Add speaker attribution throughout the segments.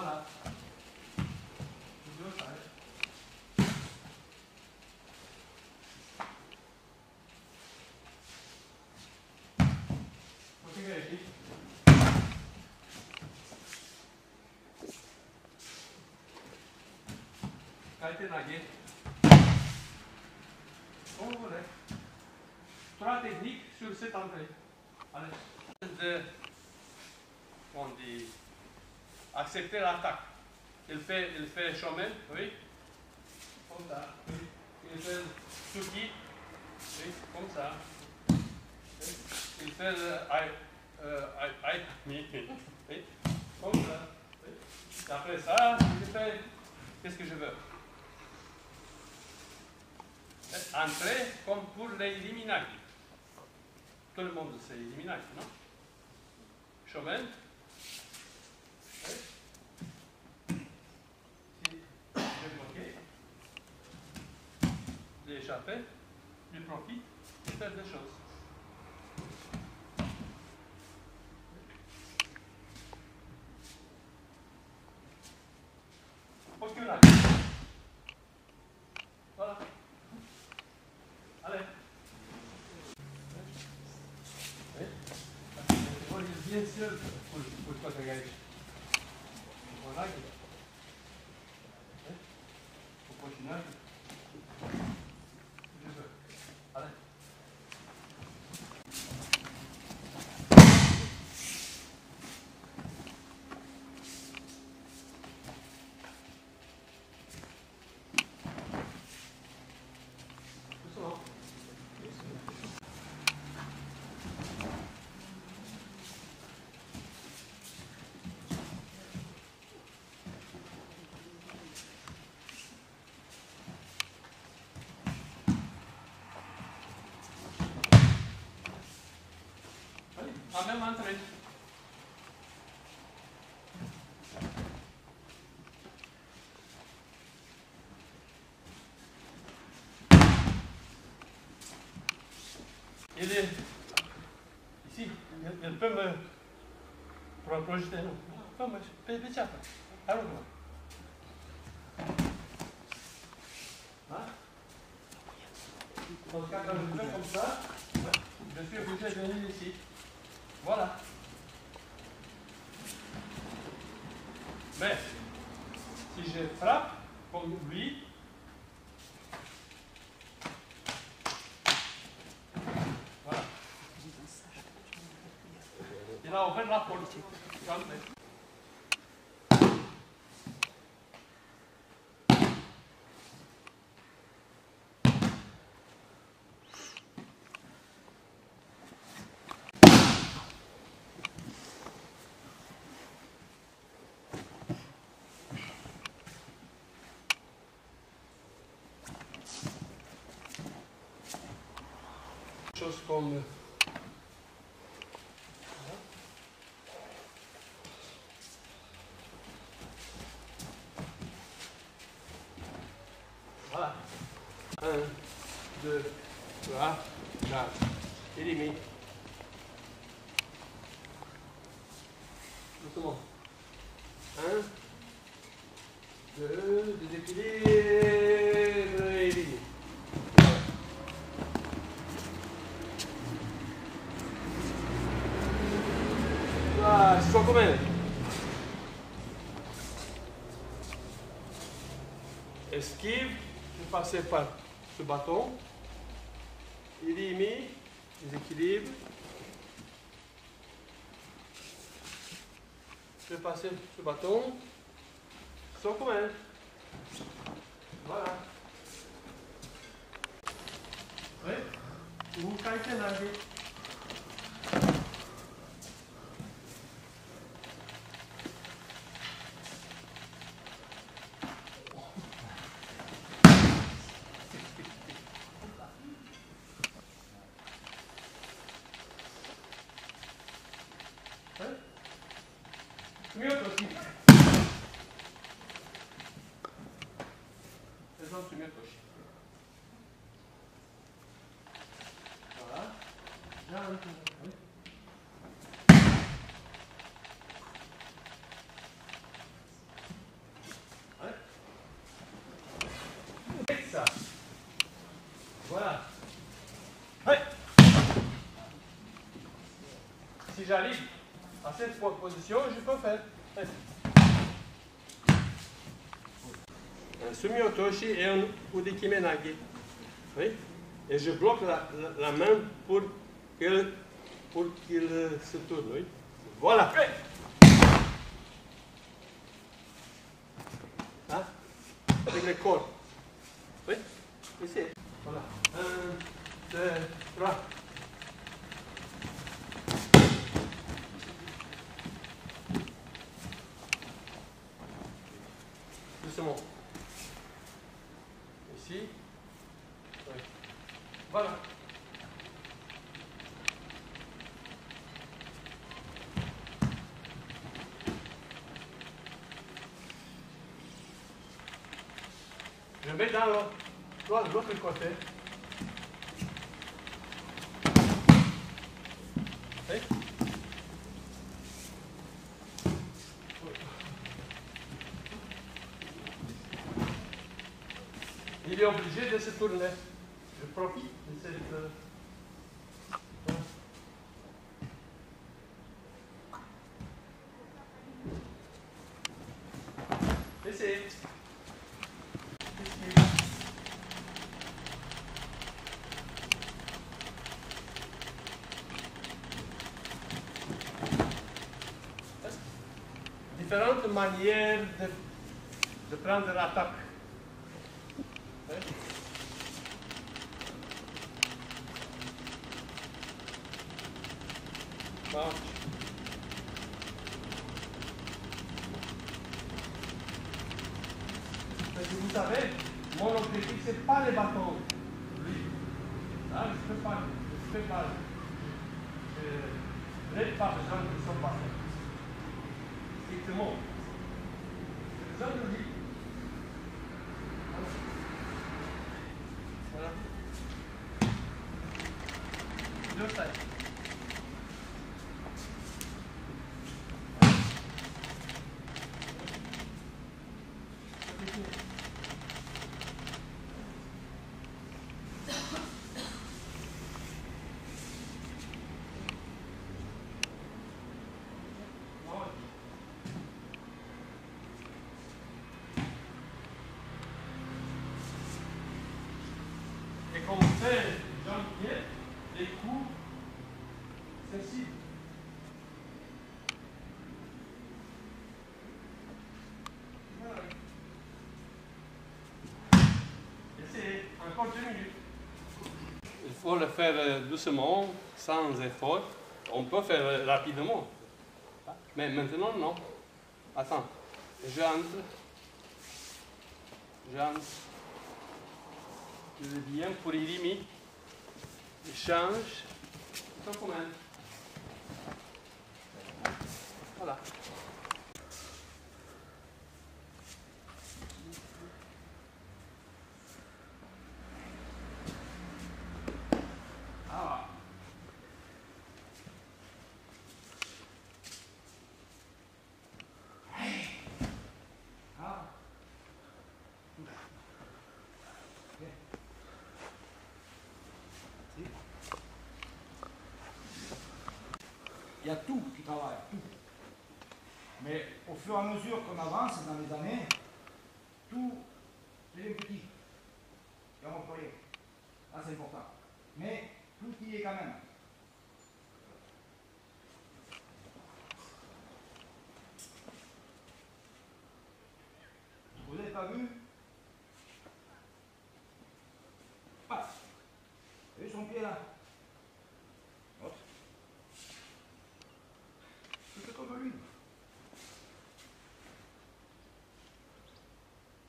Speaker 1: Voilà. Deux, ça va. Ok, vérifie. Qualité naguet. Comme vous voulez. Trois techniques sur cette entrée. Allez. De, on dit, accepter l'attaque. Il fait, il fait chemin, oui. Comme ça. Il fait suki, oui, comme ça. Il fait aïe, euh, aïe, oui, comme ça. Oui. Et après ça, je fais, qu'est-ce que je veux? Entrer comme pour les Illuminati. Tout le monde sait Illuminati, non? Chemin. Oui. Si j'ai bloqué, j'ai échappé, je profite de faire des choses. Voilà. Allez. Oui. Bien sûr pour toi, Allez, en même entrée. Il est ici, il, il peut me pro- projeter, non Non, mais pe- pe ceapă. Aruncă-mă. Voilà. Mais, si je frappe comme lui, voilà. Il a ouvert la porte. Chose comme. Voilà. Un, deux, trois, quatre. Et demi. Doucement. Un, deux, déséquilibre je vais passer par ce bâton. Il est mis, déséquilibre. Je vais passer ce bâton. Sans comment Voilà. Si j'arrive à cette position, je peux faire. Un semi-otoshi et un udikimenagi. Oui. Et je bloque la main pour qu'il pour qu'il se tourne. Oui? Voilà. Hein? Avec les corps. Oui? Ici. Voilà. Un, deux, trois. Doucement. Ici. Voilà. Mets dans l'autre côté. Il est obligé de se tourner. Je profite de cette... euh, Essayez. Différentes manières de, de prendre l'attaque. Vous savez, mon objectif, ce n'est pas les bâtons. Là, je ne peux pas. Je peux pas. Je n'ai pas besoin de son bâton. Strictement. J'ai besoin de lui. Voilà. Deux tailles. Et comme fait Jean-Pierre, les coups sensibles. Voilà. Et c'est encore deux Il faut le faire euh, doucement, sans effort. On peut faire euh, rapidement. Mais maintenant, non. Attends. J'entre. J'entre. Je viens pour Irimi. Je change. Voilà.
Speaker 2: Il y a tout qui travaille, tout. Mais au fur et à mesure qu'on avance dans les années, tout devient petit. Et on va Là, c'est important. Mais tout y est quand même. Vous n'avez pas vu Ah Vous avez son pied là Hop. Je fais comme lui.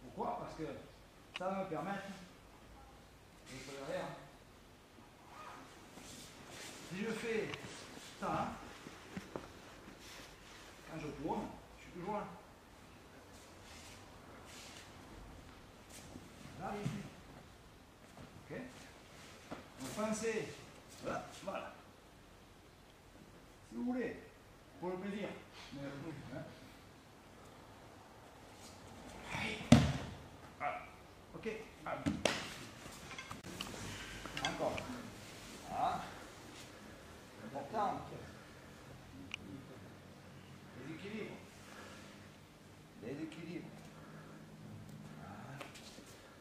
Speaker 2: Pourquoi Parce que ça va me permettre de faire derrière. Si je fais ça, hein, quand je tourne, je suis toujours là. Là. Ok Donc pensez, voilà. Si vous voulez, pour le plaisir. Mais, hein. Voilà. Ok. Ah. Encore. Ah. Important.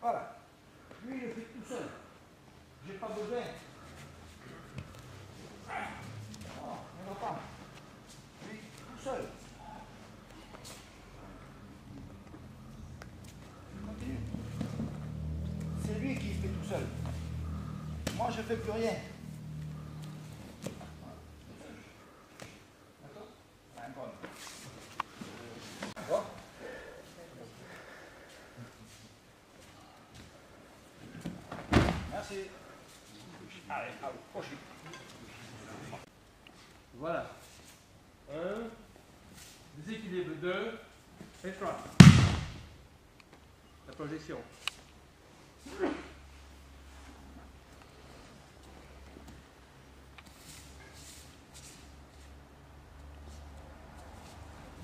Speaker 2: Voilà. Lui, il le fait tout seul. J'ai pas besoin. Non, il ne va pas. Lui, tout seul. C'est lui qui fait tout seul. Moi, je fais plus rien. D'accord Un bon. D'accord Merci. Allez, allez, prochain.
Speaker 1: Voilà. Un, déséquilibre 2 et 3. La projection.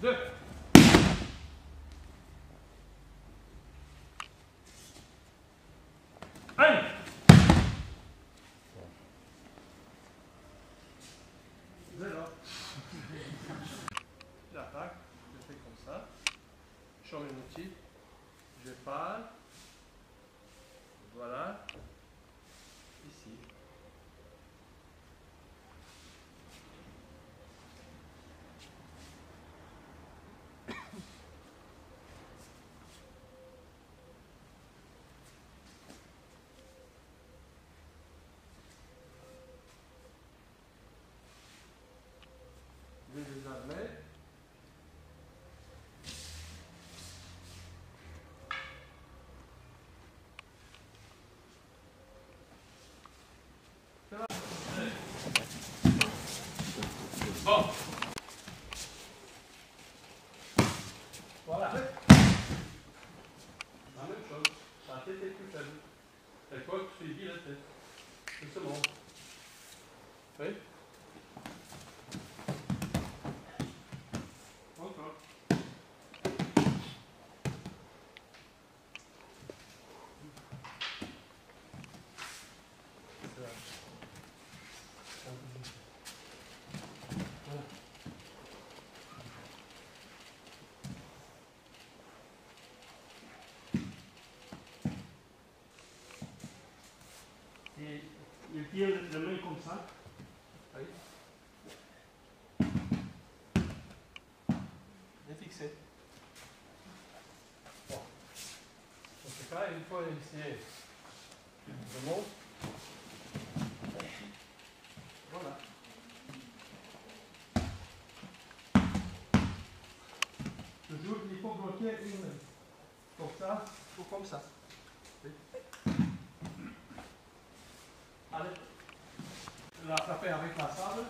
Speaker 1: Deux. Un. Zéro. J'attaque, je fais comme ça. Je change mon outil. Je pars. Voilà. Ici. Je les admets. Ça va Bon. Voilà. La même chose. La tête est plus faible. Elle quoi que suivi la tête. Doucement. Oui Encore.
Speaker 3: Et il tient la main comme ça.
Speaker 1: Oui. Bien fixé. Bon. Dans ce cas, il faut essayer. Je monte. Voilà. Toujours, il faut bloquer une main. Comme ça ou comme ça. Oui. Allez. La frapper avec la sable.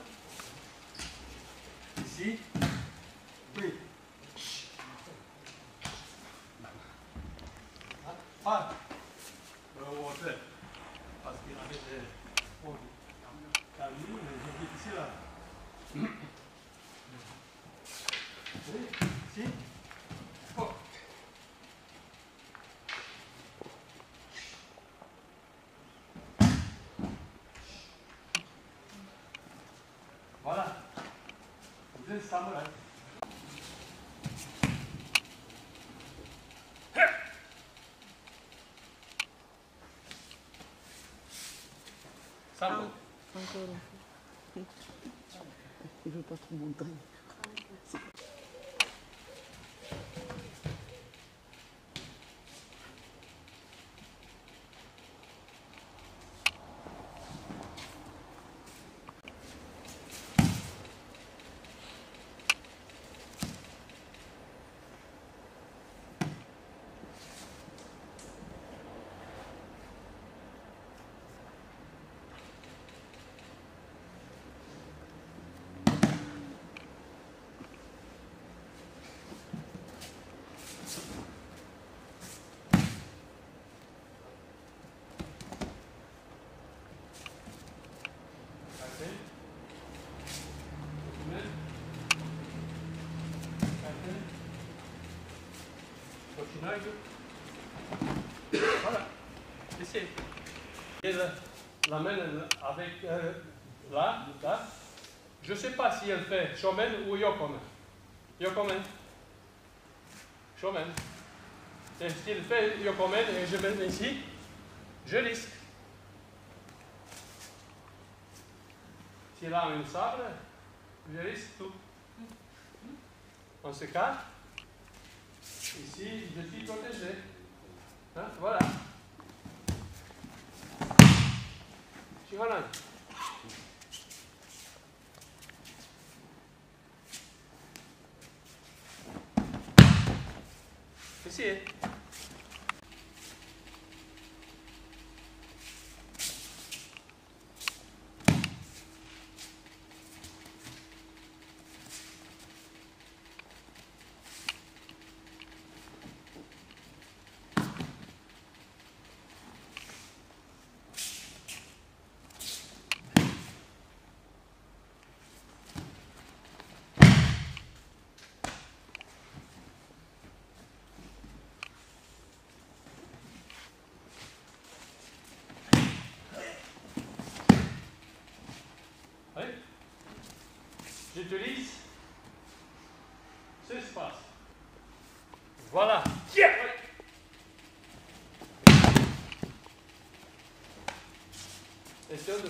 Speaker 1: Ici. Oui. Ah. On va montrer. Parce calme, mais j'ai dit ici là. Oui. Ici. Oh. Voilà. Vous êtes samouraï.
Speaker 4: Un peu. Il veut pas trop monter.
Speaker 1: Assez. Continuez. Assez. Voilà. Essayez. Et la, la main avec euh, là, là. Je ne sais pas si elle fait shomen ou yokomen. Yokomen. Shomen. Et s'il fait Yokomen et je mets ici, je risque. S'il a une sable, je risque tout. En ce cas, ici, je suis protégé. Hein, voilà. 시원